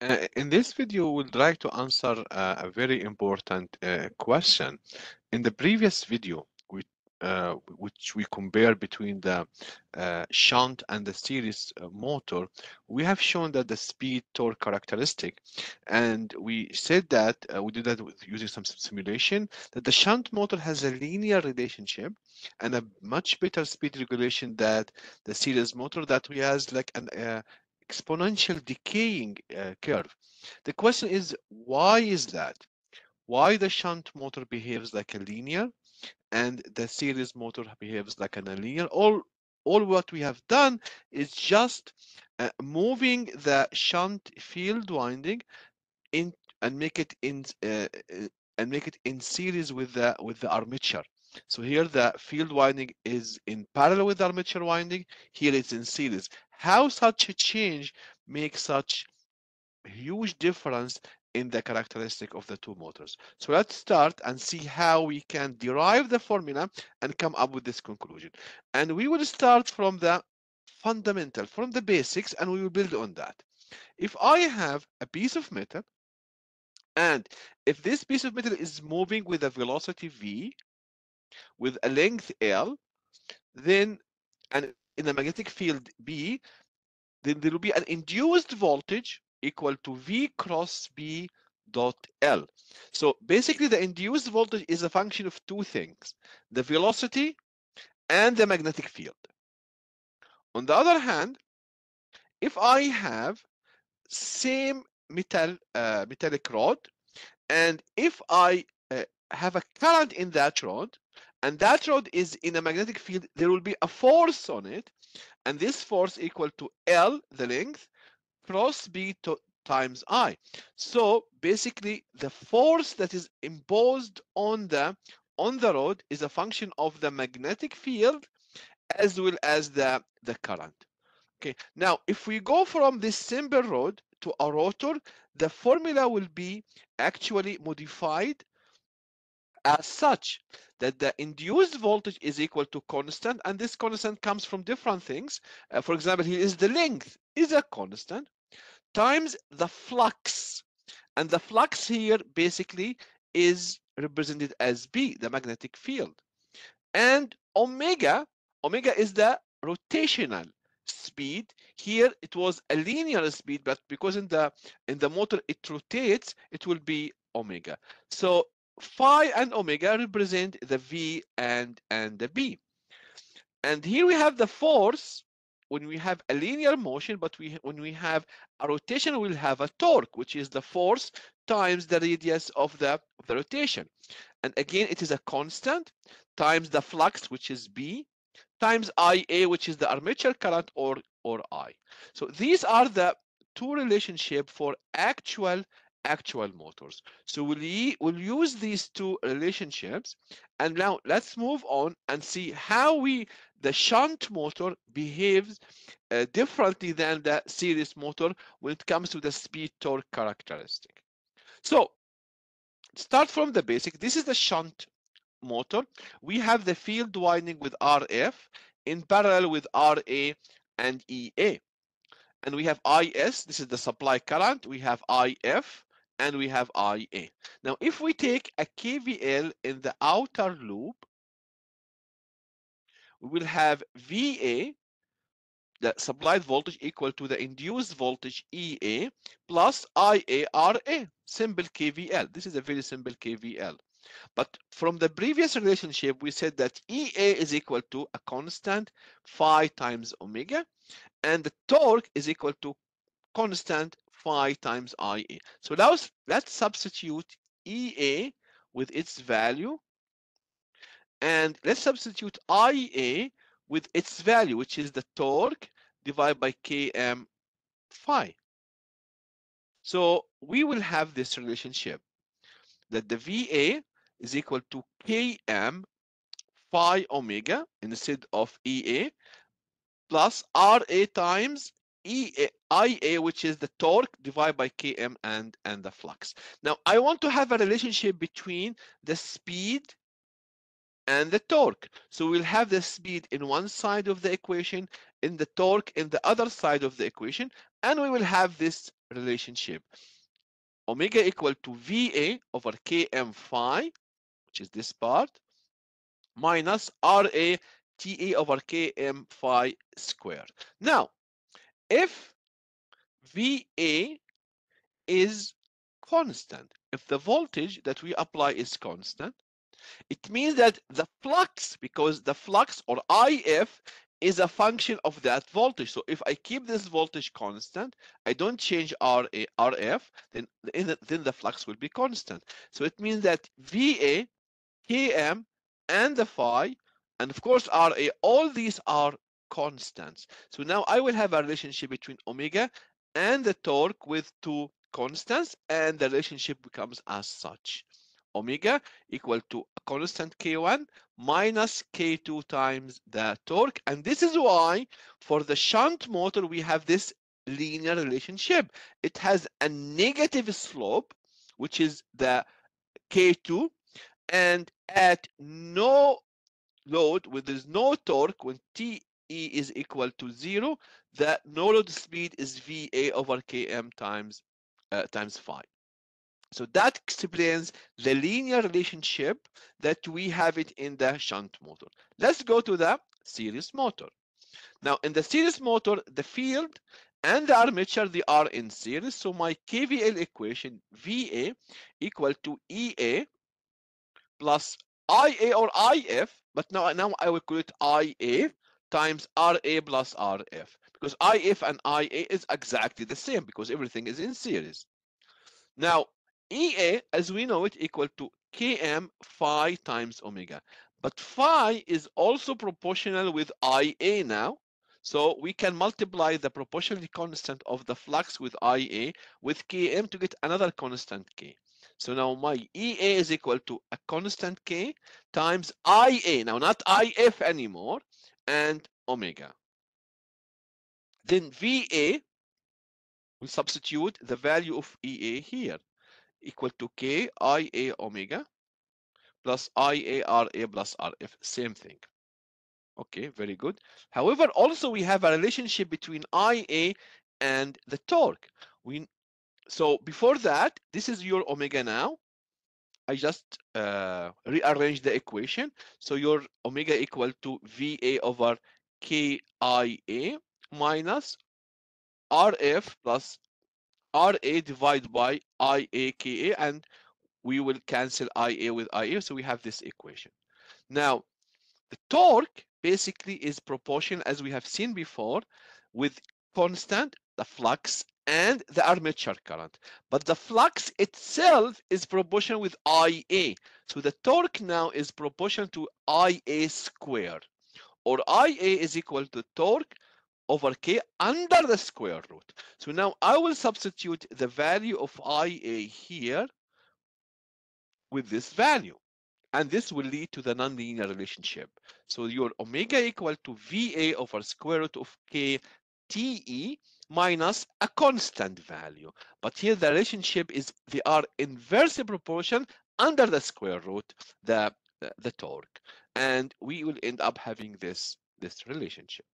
Uh, in this video, we'd like to answer uh, a very important uh, question. In the previous video, uh, which we compare between the shunt and the series motor, we have shown that the speed torque characteristic, and we said that we did that using some simulation, that the shunt motor has a linear relationship and a much better speed regulation that the series motor that we has like an exponential decaying uh, curve. The question is, why is that? Why the shunt motor behaves like a linear and the series motor behaves like a nonlinear? All, all what we have done is just uh, moving the shunt field winding in and make it in uh, uh and make it in series with the with the armature. So here the field winding is in parallel with the armature winding. Here it's in series. How such a change makes such huge difference in the characteristic of the two motors. So let's start and see how we can derive the formula and come up with this conclusion. And we will start from the fundamental, from the basics, and we will build on that. If I have a piece of metal, and if this piece of metal is moving with a velocity v, with a length l, then and in a magnetic field B, then there will be an induced voltage equal to V cross B dot L. So basically the induced voltage is a function of two things, the velocity and the magnetic field. On the other hand, if I have same metal uh, metallic rod and if I uh, have a current in that rod and that rod is in a magnetic field, there will be a force on it, and this force equal to L, the length, cross B to, times I. So basically, the force that is imposed on the on the rod is a function of the magnetic field as well as the, the current. Okay, now if we go from this simple rod to a rotor, the formula will be actually modified as such that the induced voltage is equal to constant and this constant comes from different things. Uh, for example here is the length is a constant times the flux. And the flux here basically is represented as b the magnetic field. And omega omega is the rotational speed. Here it was a linear speed but because in the in the motor it rotates it will be omega. So phi and omega represent the V and, and the B. And here we have the force when we have a linear motion, but we when we have a rotation, we'll have a torque, which is the force times the radius of the, of the rotation. And again, it is a constant times the flux, which is B, times IA, which is the armature current or, or I. So these are the two relationship for actual actual motors. So we'll, we'll use these two relationships. And now let's move on and see how we the shunt motor behaves uh, differently than the series motor when it comes to the speed torque characteristic. So start from the basic. This is the shunt motor. We have the field winding with RF in parallel with RA and EA. And we have IS, this is the supply current. We have IF, and we have IA. Now, if we take a KVL in the outer loop, we will have VA, the supplied voltage equal to the induced voltage EA plus IARA, simple KVL. This is a very simple KVL. But from the previous relationship, we said that EA is equal to a constant phi times omega, and the torque is equal to constant phi times IA. So let's, let's substitute EA with its value and let's substitute IA with its value, which is the torque divided by Km phi. So we will have this relationship that the VA is equal to Km phi omega instead of EA plus RA times EA, IA, which is the torque divided by Km and, and the flux. Now, I want to have a relationship between the speed and the torque. So we'll have the speed in one side of the equation, in the torque in the other side of the equation, and we will have this relationship omega equal to va over km phi which is this part minus ra ta over km phi squared now if va is constant if the voltage that we apply is constant it means that the flux, because the flux or IF is a function of that voltage. So if I keep this voltage constant, I don't change RA, RF, then, then the flux will be constant. So it means that VA, KM, and the phi, and of course RA, all these are constants. So now I will have a relationship between omega and the torque with two constants, and the relationship becomes as such omega equal to a constant K1 minus K2 times the torque. And this is why for the shunt motor, we have this linear relationship. It has a negative slope, which is the K2, and at no load, when there's no torque, when TE is equal to zero, the no load speed is VA over Km times uh, times phi. So that explains the linear relationship that we have it in the shunt motor. Let's go to the series motor. Now in the series motor, the field and the armature, they are in series. So my KVL equation, VA equal to EA plus IA or IF, but now, now I will call it IA times RA plus RF because IF and IA is exactly the same because everything is in series. Now, EA, as we know it, equal to Km phi times omega. But phi is also proportional with IA now. So we can multiply the proportionality constant of the flux with IA with Km to get another constant K. So now my EA is equal to a constant K times IA, now not IF anymore, and omega. Then VA, we substitute the value of EA here equal to k ia omega plus ia ra plus rf same thing. Okay very good. However also we have a relationship between ia and the torque. We so before that this is your omega now I just uh, rearrange the equation. So your omega equal to VA over KIA minus RF plus RA divided by IAKA and we will cancel IA with IA so we have this equation. Now the torque basically is proportional as we have seen before with constant the flux and the armature current but the flux itself is proportional with IA so the torque now is proportional to IA squared or IA is equal to torque over k under the square root. So now I will substitute the value of IA here with this value. And this will lead to the nonlinear relationship. So your omega equal to VA over square root of k TE minus a constant value. But here the relationship is they are inversely proportion under the square root, the, the, the torque. And we will end up having this, this relationship.